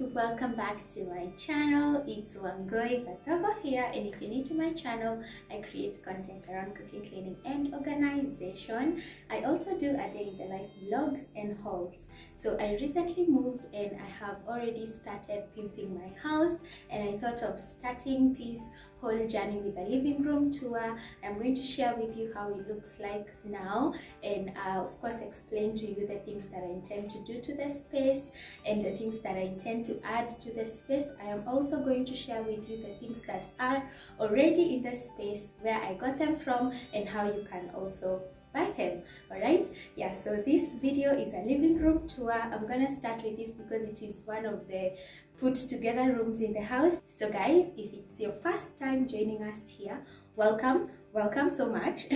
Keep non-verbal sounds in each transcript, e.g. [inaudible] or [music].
isso. Welcome back to my channel. It's Wangui Gathogo here and if you're new to my channel I create content around cooking cleaning and organization. I also do a day in the life vlogs and hauls. So I recently moved and I have already started pimping my house and I thought of starting this whole journey with a living room tour. I'm going to share with you how it looks like now and uh, of course explain to you the things that I intend to do to the space and the things that I intend to add to the space. I am also going to share with you the things that are already in the space, where I got them from and how you can also buy them all right yeah so this video is a living room tour. I'm gonna start with this because it is one of the put together rooms in the house. So guys if it's your first time joining us here welcome welcome so much. [laughs]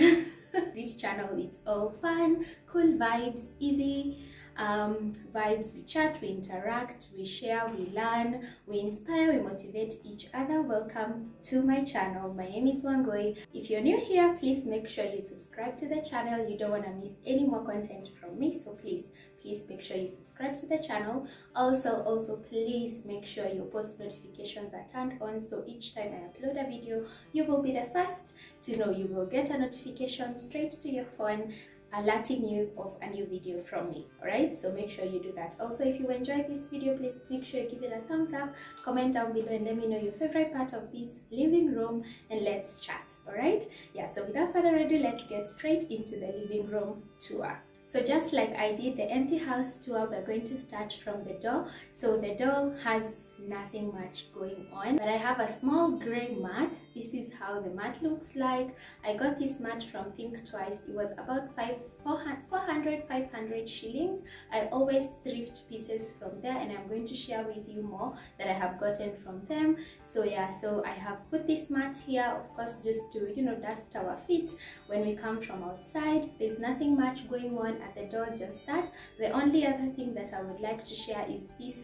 This channel it's all fun cool vibes easy um, vibes. We chat, we interact, we share, we learn, we inspire, we motivate each other. Welcome to my channel. My name is Wangui. If you're new here, please make sure you subscribe to the channel. You don't want to miss any more content from me, so please please make sure you subscribe to the channel also also please make sure your post notifications are turned on so each time i upload a video you will be the first to know you will get a notification straight to your phone alerting you of a new video from me all right so make sure you do that. Also if you enjoyed this video please make sure you give it a thumbs up comment down below and let me know your favorite part of this living room and let's chat all right yeah so without further ado let's get straight into the living room tour. So just like I did the empty house tour, we're going to start from the door. So the door has nothing much going on but i have a small gray mat. This is how the mat looks like. I got this mat from think twice. It was about five 400 500 shillings. I always thrift pieces from there and i'm going to share with you more that i have gotten from them. So yeah so i have put this mat here. Of course just to you know dust our feet when we come from outside. There's nothing much going on at the door just that. The only other thing that i would like to share is this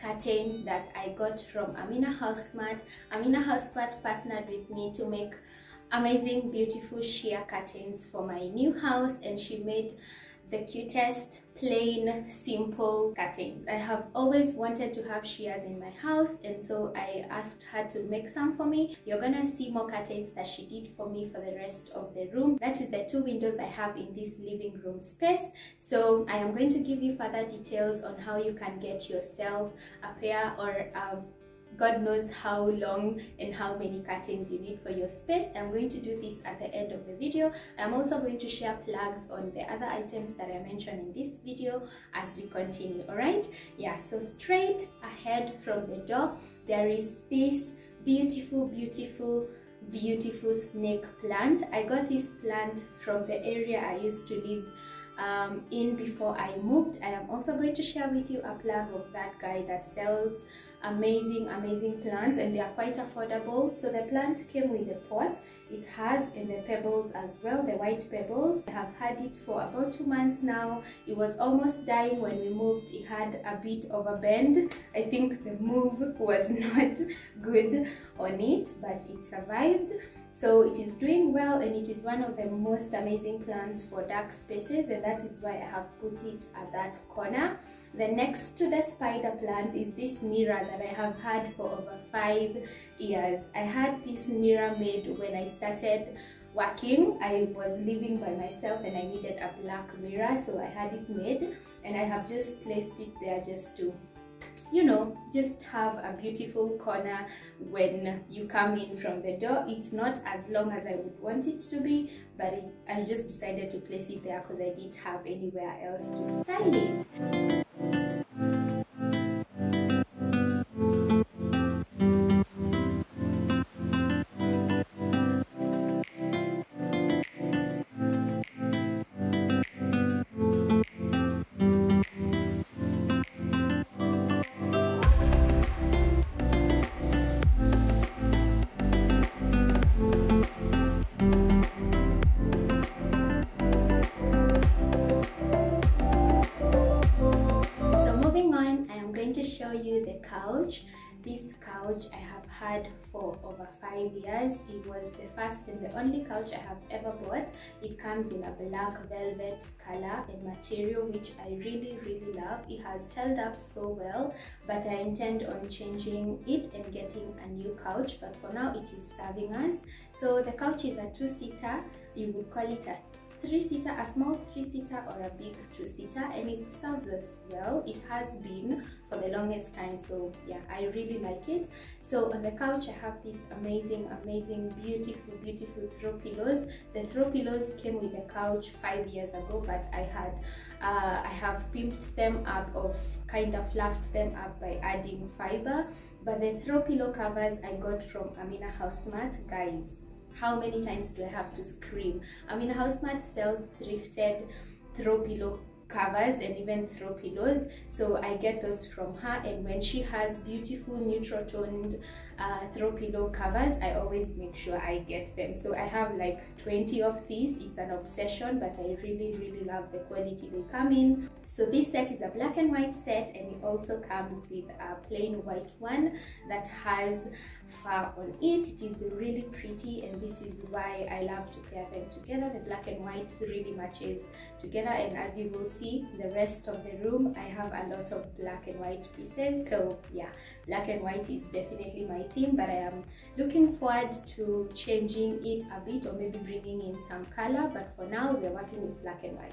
curtain that I got from Amina Housemart. Amina Housemart partnered with me to make amazing beautiful sheer curtains for my new house and she made the cutest plain simple curtains i have always wanted to have shears in my house and so i asked her to make some for me. You're gonna see more curtains that she did for me for the rest of the room. That is the two windows i have in this living room space. So i am going to give you further details on how you can get yourself a pair or um, God knows how long and how many curtains you need for your space. I'm going to do this at the end of the video. I'm also going to share plugs on the other items that I mentioned in this video as we continue, alright? Yeah, so straight ahead from the door, there is this beautiful, beautiful, beautiful snake plant. I got this plant from the area I used to live um, in before I moved. I am also going to share with you a plug of that guy that sells amazing amazing plants and they are quite affordable. So the plant came with a pot. It has in the pebbles as well the white pebbles. I have had it for about two months now. It was almost dying when we moved. It had a bit of a bend. I think the move was [laughs] not good on it but it survived. So it is doing well and it is one of the most amazing plants for dark spaces and that is why i have put it at that corner the next to the spider plant is this mirror that I have had for over five years. I had this mirror made when I started working. I was living by myself and I needed a black mirror so I had it made and I have just placed it there just to you know just have a beautiful corner when you come in from the door it's not as long as i would want it to be but it, i just decided to place it there because i didn't have anywhere else to style it the couch this couch I have had for over five years. It was the first and the only couch I have ever bought. It comes in a black velvet color and material which I really really love. It has held up so well but I intend on changing it and getting a new couch but for now it is serving us. So the couch is a two-seater. You would call it a three-seater, a small three-seater or a big two-seater and it serves us well. It has been for the longest time so yeah, I really like it. So on the couch I have these amazing, amazing, beautiful, beautiful throw pillows. The throw pillows came with the couch five years ago but I had, uh, I have pimped them up of kind of fluffed them up by adding fiber but the throw pillow covers I got from Amina Housemart guys how many times do I have to scream? Amina Housemart sells thrifted throw pillow covers and even throw pillows. So I get those from her. And when she has beautiful neutral toned uh, throw pillow covers I always make sure I get them. So I have like 20 of these. It's an obsession but I really really love the quality they come in so this set is a black and white set and it also comes with a plain white one that has fur on it. It is really pretty and this is why I love to pair them together. The black and white really matches together and as you will see the rest of the room I have a lot of black and white pieces. So yeah, black and white is definitely my theme but I am looking forward to changing it a bit or maybe bringing in some color but for now we're working with black and white.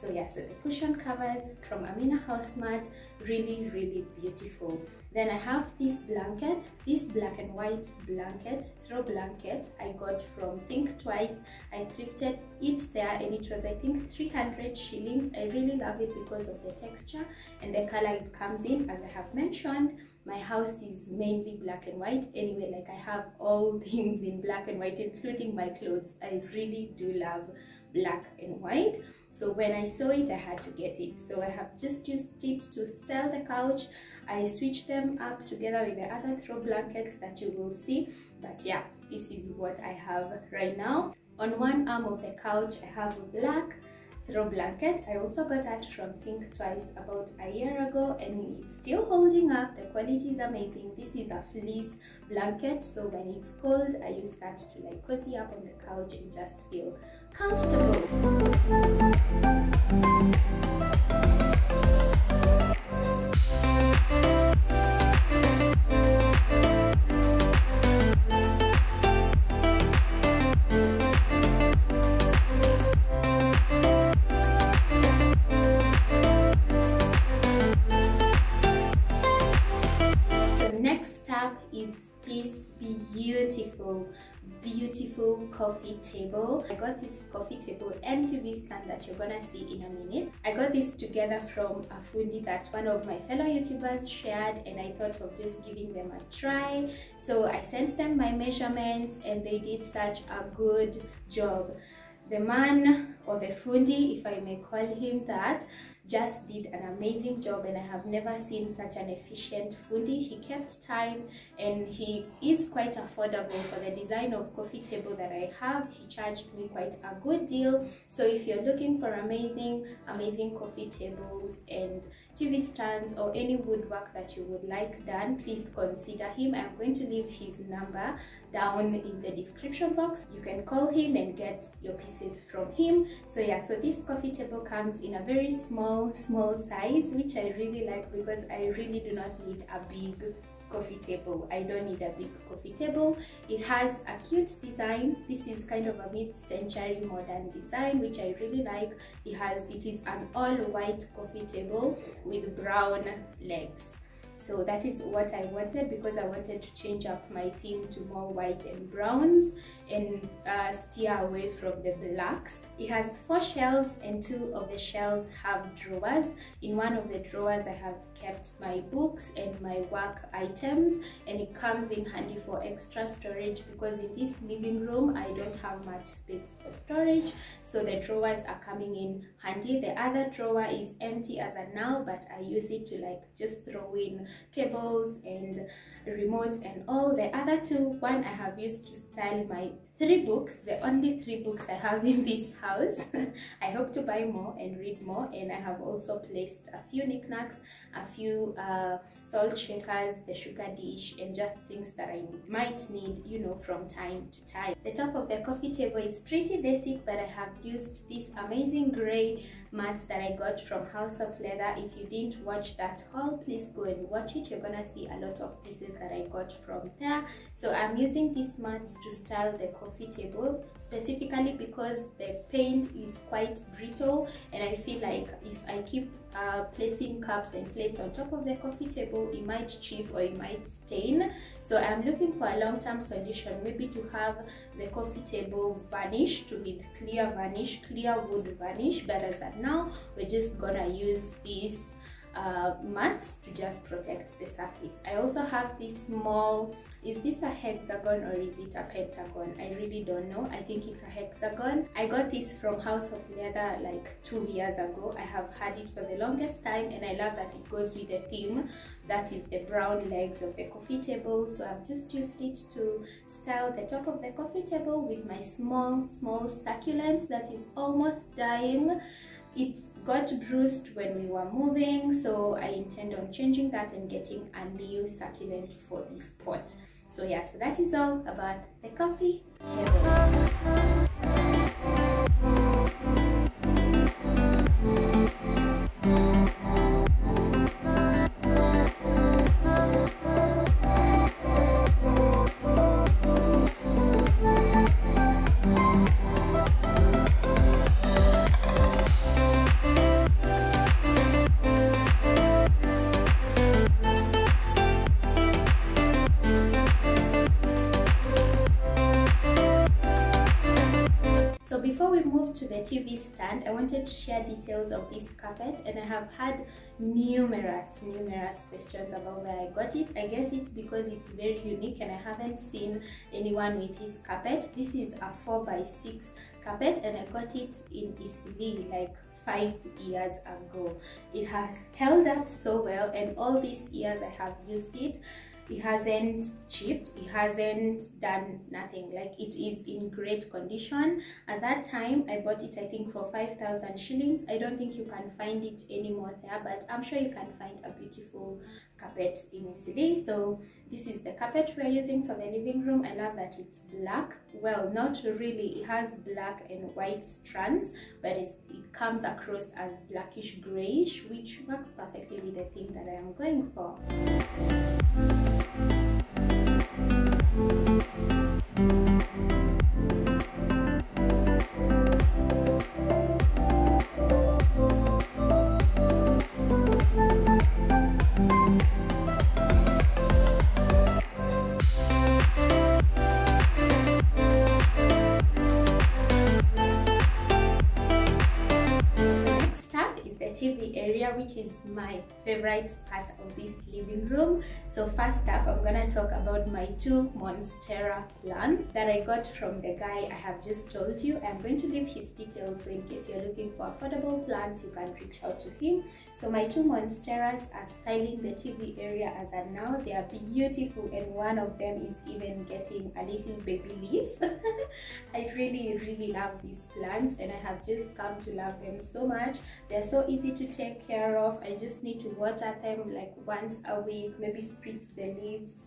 So yeah, so the cushion covers from Amina Housemart, really, really beautiful. Then I have this blanket, this black and white blanket, throw blanket I got from Think Twice. I thrifted it there and it was I think 300 shillings. I really love it because of the texture and the color it comes in as I have mentioned my house is mainly black and white anyway like i have all [laughs] things in black and white including my clothes i really do love black and white so when I saw it, I had to get it. So I have just used it to style the couch. I switched them up together with the other throw blankets that you will see. But yeah, this is what I have right now. On one arm of the couch, I have a black throw blanket. I also got that from Think Twice about a year ago and it's still holding up. The quality is amazing. This is a fleece blanket so when it's cold I use that to like cozy up on the couch and just feel comfortable. Coffee table. I got this coffee table and tv stand that you're gonna see in a minute. I got this together from a fundi that one of my fellow youtubers shared and i thought of just giving them a try. So i sent them my measurements and they did such a good job the man or the fundi if i may call him that just did an amazing job and I have never seen such an efficient fundi. He kept time and he is quite affordable for the design of coffee table that I have. He charged me quite a good deal. So if you're looking for amazing, amazing coffee tables and TV stands or any woodwork that you would like done, please consider him. I'm going to leave his number down in the description box. You can call him and get your pieces from him. So yeah, so this coffee table comes in a very small, small size, which I really like because I really do not need a big coffee table. I don't need a big coffee table. It has a cute design. This is kind of a mid-century modern design, which I really like. It has, it is an all-white coffee table with brown legs. So that is what I wanted because I wanted to change up my theme to more white and browns and uh, steer away from the blacks. It has four shelves and two of the shelves have drawers. In one of the drawers I have kept my books and my work items and it comes in handy for extra storage because in this living room I don't have much space for storage so the drawers are coming in handy. The other drawer is empty as of now but I use it to like just throw in cables and remotes and all. The other two, one I have used to style my three books the only three books i have [laughs] in this house i hope to buy more and read more and i have also placed a few knickknacks a few uh, salt shakers the sugar dish and just things that i might need you know from time to time the top of the coffee table is pretty basic but i have used this amazing gray mats that I got from House of Leather. If you didn't watch that haul, please go and watch it. You're gonna see a lot of pieces that I got from there. So I'm using these mats to style the coffee table specifically because the paint is quite brittle and I feel like if I keep uh, placing cups and plates on top of the coffee table, it might chip or it might stain. So I'm looking for a long-term solution, maybe to have the coffee table varnished with clear varnish, clear wood varnish. But as of now, we're just gonna use these uh, mats to just protect the surface. I also have this small, is this a hexagon or is it a pentagon? I really don't know. I think it's a hexagon. I got this from House of Leather like two years ago. I have had it for the longest time and I love that it goes with the theme that is the brown legs of the coffee table. So I've just used it to style the top of the coffee table with my small, small succulent that is almost dying it got bruised when we were moving so i intend on changing that and getting a new succulent for this pot. So yeah so that is all about the coffee table share details of this carpet and I have had numerous, numerous questions about where I got it. I guess it's because it's very unique and I haven't seen anyone with this carpet. This is a 4x6 carpet and I got it in Eastleigh like five years ago. It has held up so well and all these years I have used it it hasn't chipped it hasn't done nothing like it is in great condition at that time i bought it i think for 5000 shillings i don't think you can find it anymore there but i'm sure you can find a beautiful carpet in Eastleigh. So this is the carpet we're using for the living room. I love that it's black. Well, not really. It has black and white strands, but it comes across as blackish grayish, which works perfectly with the theme that I am going for. My favorite part of this living room so first up i'm gonna talk about my two monstera plants that i got from the guy i have just told you. I'm going to leave his details so in case you're looking for affordable plants you can reach out to him. So my two monsteras are styling the tv area as of now. They are beautiful and one of them is even getting a little baby leaf. [laughs] I really really love these plants and i have just come to love them so much. They're so easy to take care of. I just need to water them like once a week maybe spritz the leaves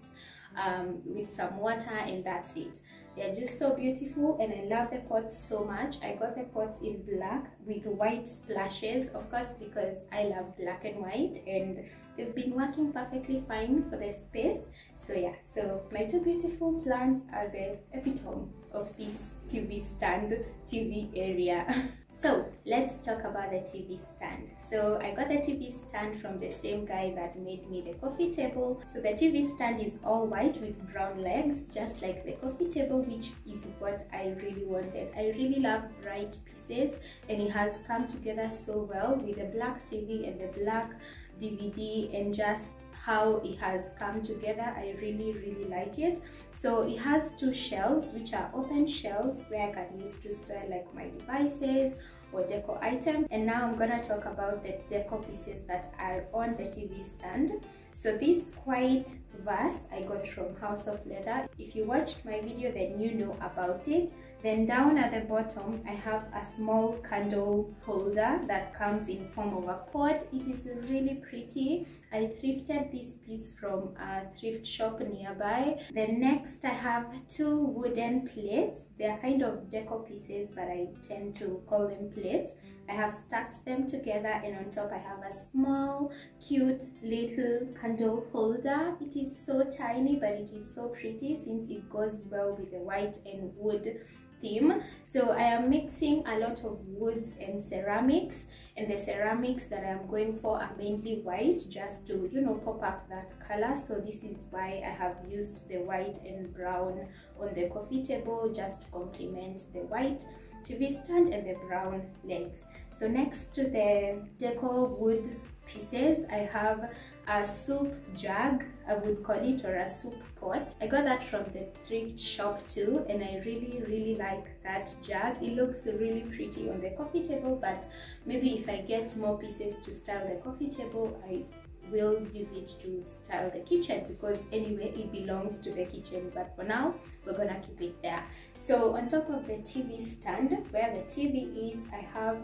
um, with some water and that's it they're just so beautiful and I love the pots so much. I got the pots in black with white splashes, of course, because I love black and white and they've been working perfectly fine for the space. So yeah, so my two beautiful plants are the epitome of this TV stand, TV area. [laughs] So let's talk about the TV stand. So I got the TV stand from the same guy that made me the coffee table. So the TV stand is all white with brown legs, just like the coffee table, which is what I really wanted. I really love bright pieces and it has come together so well with the black TV and the black DVD and just how it has come together. I really, really like it. So it has two shelves which are open shelves where I can use to store like my devices or deco items and now I'm gonna talk about the deco pieces that are on the TV stand so this white vase I got from House of Leather. If you watched my video then you know about it. Then down at the bottom I have a small candle holder that comes in form of a pot. It is really pretty. I thrifted this piece from a thrift shop nearby. Then next I have two wooden plates they are kind of deco pieces, but I tend to call them plates. I have stacked them together and on top I have a small, cute little candle holder. It is so tiny, but it is so pretty since it goes well with the white and wood theme. So I am mixing a lot of woods and ceramics and the ceramics that I'm going for are mainly white just to you know pop up that color so this is why I have used the white and brown on the coffee table just to complement the white TV stand and the brown legs so next to the deco wood pieces I have a soup jug. I would call it or a soup pot. I got that from the thrift shop too and I really really like that jug. It looks really pretty on the coffee table but maybe if I get more pieces to style the coffee table I will use it to style the kitchen because anyway it belongs to the kitchen. But for now we're gonna keep it there. So on top of the TV stand where the TV is I have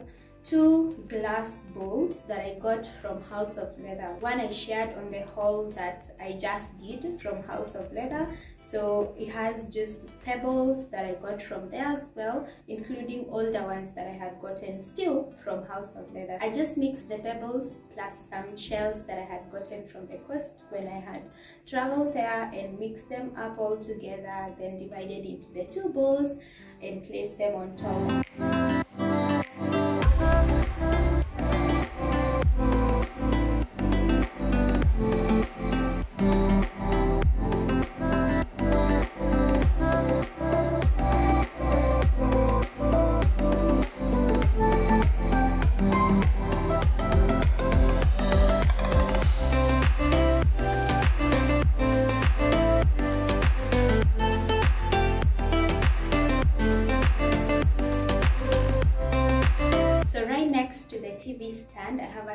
two glass bowls that I got from House of Leather. One I shared on the haul that I just did from House of Leather. So it has just pebbles that I got from there as well, including older ones that I had gotten still from House of Leather. I just mixed the pebbles plus some shells that I had gotten from the coast when I had traveled there and mixed them up all together, then divided into the two bowls and placed them on top.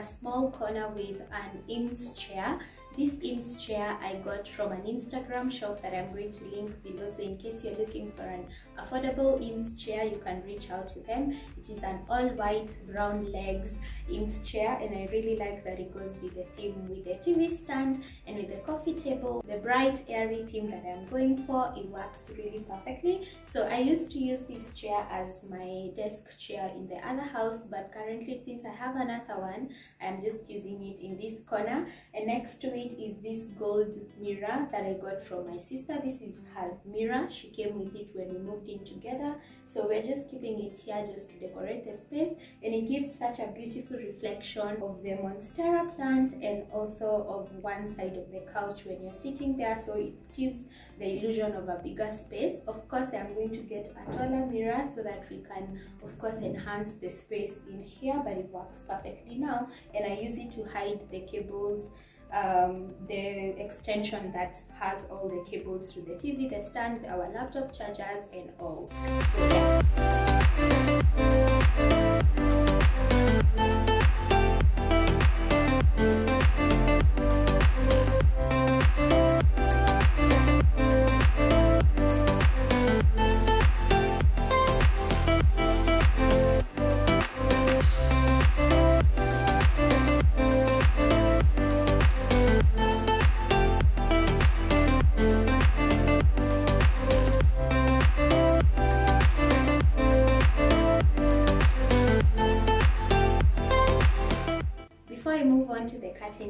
Small corner with an Eames chair this Eames chair I got from an Instagram shop that I'm going to link below. So in case you're looking for an affordable Eames chair, you can reach out to them. It is an all white brown legs Eames chair and I really like that it goes with the theme with the TV stand and with the coffee table. The bright airy theme that I'm going for, it works really perfectly. So I used to use this chair as my desk chair in the other house but currently since I have another one, I'm just using it in this corner and next to it it is this gold mirror that I got from my sister. This is her mirror. She came with it when we moved in together. So we're just keeping it here just to decorate the space. And it gives such a beautiful reflection of the Monstera plant and also of one side of the couch when you're sitting there. So it gives the illusion of a bigger space. Of course, I'm going to get a taller mirror so that we can, of course, enhance the space in here, but it works perfectly now. And I use it to hide the cables um, the extension that has all the cables to the TV, the stand, our laptop chargers and all. So, yeah.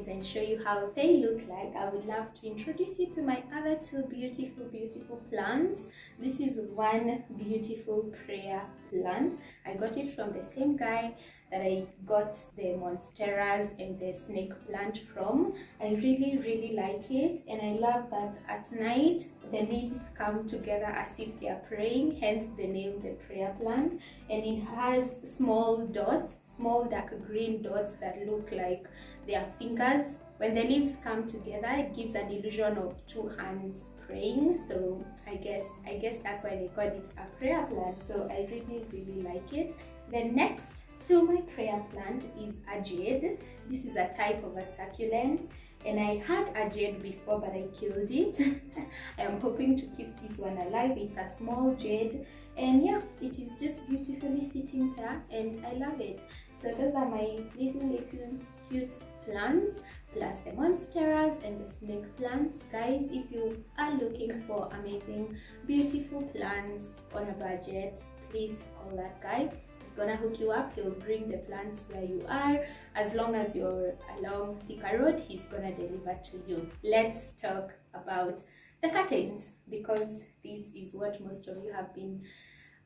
And show you how they look like I would love to introduce you to my other two beautiful beautiful plants. This is one beautiful prayer plant. I got it from the same guy that I got the monsteras and the snake plant from. I really really like it and I love that at night the leaves come together as if they are praying hence the name the prayer plant. And it has small dots small dark green dots that look like their fingers. When the leaves come together, it gives an illusion of two hands praying. So I guess I guess that's why they call it a prayer plant. So I really really like it. The next to my prayer plant is a jade. This is a type of a succulent and I had a jade before but I killed it. [laughs] I am hoping to keep this one alive. It's a small jade and yeah, it is just beautifully sitting there and I love it. So those are my little little cute plants plus the monsteras and the snake plants. Guys, if you are looking for amazing beautiful plants on a budget, please call that guy. He's gonna hook you up. He'll bring the plants where you are. As long as you're along Thika Road he's gonna deliver to you. Let's talk about the curtains because this is what most of you have been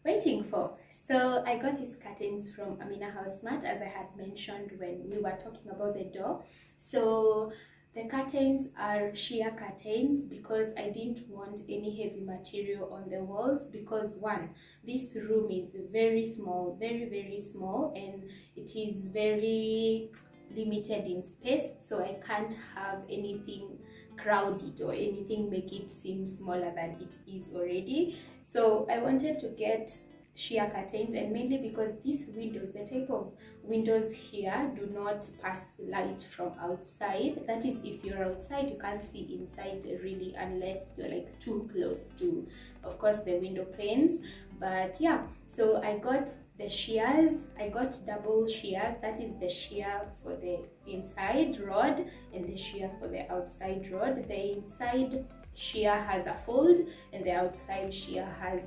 waiting for so I got these curtains from Amina Housemart as I had mentioned when we were talking about the door so the curtains are sheer curtains because I didn't want any heavy material on the walls because one, this room is very small, very, very small and it is very limited in space so I can't have anything crowded or anything make it seem smaller than it is already. So I wanted to get sheer curtains and mainly because these windows the type of windows here do not pass light from outside. That is if you're outside you can't see inside really unless you're like too close to of course the window panes. But yeah so i got the shears. I got double shears. That is the shear for the inside rod and the shear for the outside rod. The inside shear has a fold and the outside shear has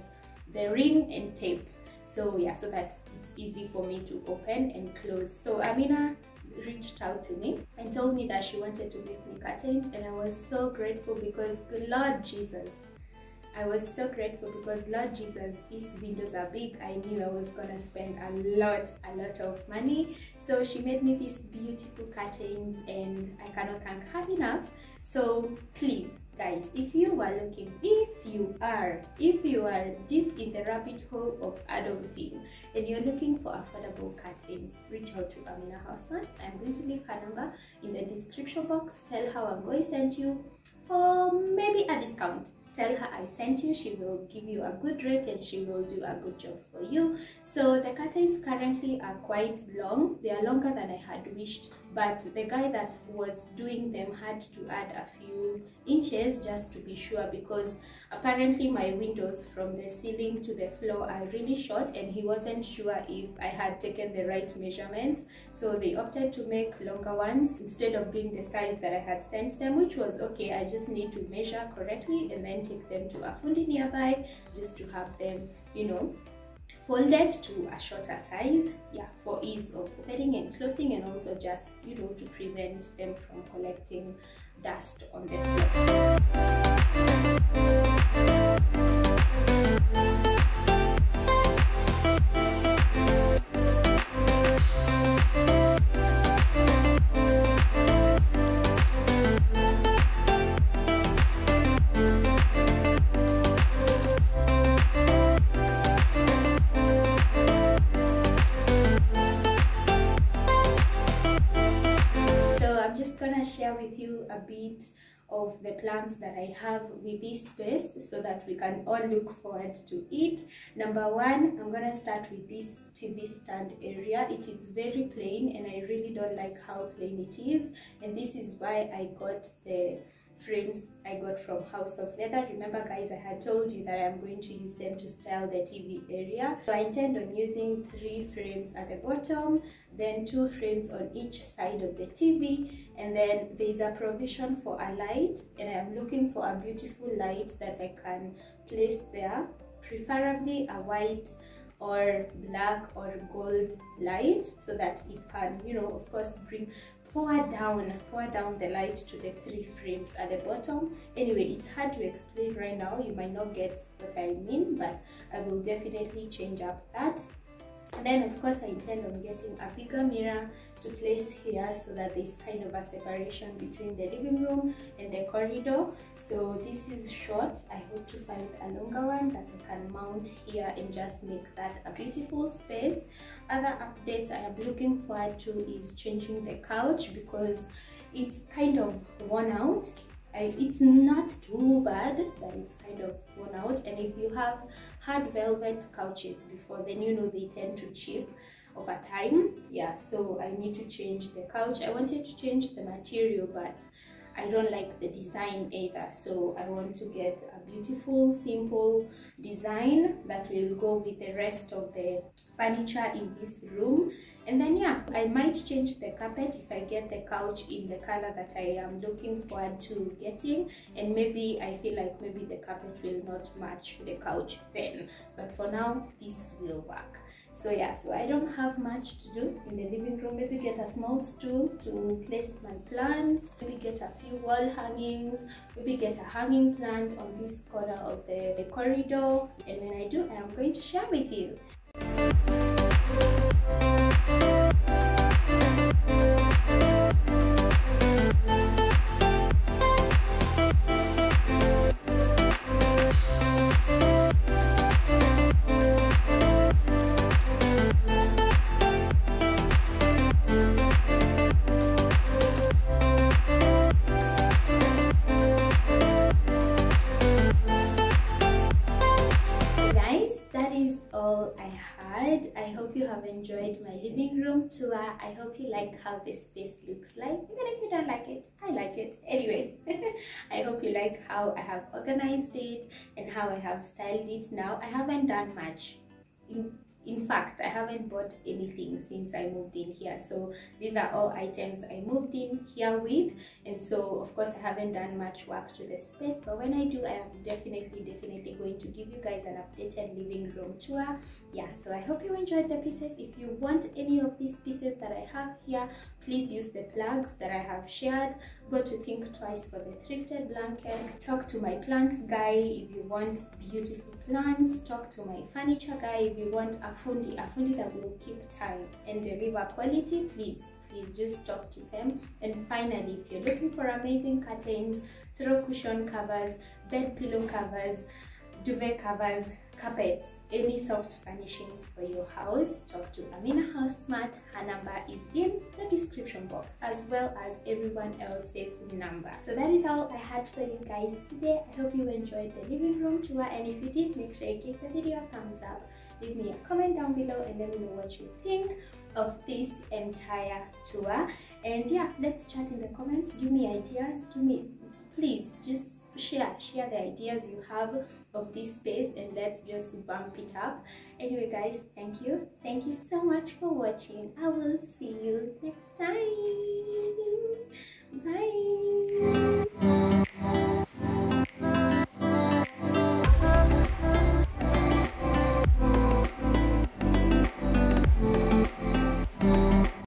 the ring and tape. So yeah so that it's easy for me to open and close. So Amina reached out to me and told me that she wanted to make me curtains and I was so grateful because good Lord Jesus I was so grateful because Lord Jesus these windows are big. I knew I was gonna spend a lot a lot of money. So she made me these beautiful curtains and I cannot thank her enough. So please guys if you are looking if you are if you are deep in the rabbit hole of adulting and you're looking for affordable curtains reach out to amina housemart i'm going to leave her number in the description box. Tell her i'm going to send you for maybe a discount. Tell her I sent you she will give you a good rate and she will do a good job for you so the curtains currently are quite long. They are longer than I had wished but the guy that was doing them had to add a few inches just to be sure because apparently my windows from the ceiling to the floor are really short and he wasn't sure if I had taken the right measurements. So they opted to make longer ones instead of doing the size that I had sent them which was okay. I just need to measure correctly and then take them to a fundi nearby just to have them you know folded to a shorter size yeah for ease of opening and closing and also just you know to prevent them from collecting dust on the floor of the plants that I have with this space so that we can all look forward to it. Number one, I'm gonna start with this TV stand area. It is very plain and I really don't like how plain it is and this is why I got the frames I got from House of Leather. Remember guys, I had told you that I'm going to use them to style the TV area. So I intend on using three frames at the bottom, then two frames on each side of the TV, and then there's a provision for a light, and I'm looking for a beautiful light that I can place there, preferably a white or black or gold light so that it can you know of course bring pour down pour down the light to the three frames at the bottom. Anyway it's hard to explain right now. You might not get what i mean but i will definitely change up that then of course I intend on getting a bigger mirror to place here so that there's kind of a separation between the living room and the corridor. So this is short. I hope to find a longer one that i can mount here and just make that a beautiful space. Other updates i am looking forward to is changing the couch because it's kind of worn out I, it's not too bad but it's kind of worn out. And if you have had velvet couches before then you know they tend to chip over time. Yeah so i need to change the couch. I wanted to change the material but I don't like the design either. So I want to get a beautiful simple design that will go with the rest of the furniture in this room and then yeah I might change the carpet if I get the couch in the color that I am looking forward to getting. And maybe I feel like maybe the carpet will not match the couch then. But for now this will work. So yeah so i don't have much to do in the living room. Maybe get a small stool to place my plants. Maybe get a few wall hangings. Maybe get a hanging plant on this corner of the, the corridor. And when i do i am going to share with you I hope you like how this space looks like. Even if you don't like it, I like it. Anyway, [laughs] I hope you like how I have organized it and how I have styled it now. I haven't done much in in fact i haven't bought anything since i moved in here. So these are all items i moved in here with. And so of course i haven't done much work to the space. But when i do i am definitely definitely going to give you guys an updated living room tour. Yeah so i hope you enjoyed the pieces. If you want any of these pieces that i have here please use the plugs that i have shared. Go to think twice for the thrifted blanket. Talk to my plants guy if you want beautiful plants. Talk to my furniture guy if you want a fundi a fundi that will keep time and deliver quality. Please please just talk to them. And finally if you're looking for amazing curtains throw cushion covers bed pillow covers duvet covers carpets? Any soft furnishings for your house? Talk to amina house smart. Her number is in the description box as well as everyone else's number. So that is all i had for you guys today. I hope you enjoyed the living room tour and if you did make sure you give the video a thumbs up. Leave me a comment down below and let me know what you think of this entire tour. And yeah let's chat in the comments. Give me ideas. Give me please just share share the ideas you have of this space and let's just bump it up. Anyway guys thank you. Thank you so much for watching. I will see you next time. Bye.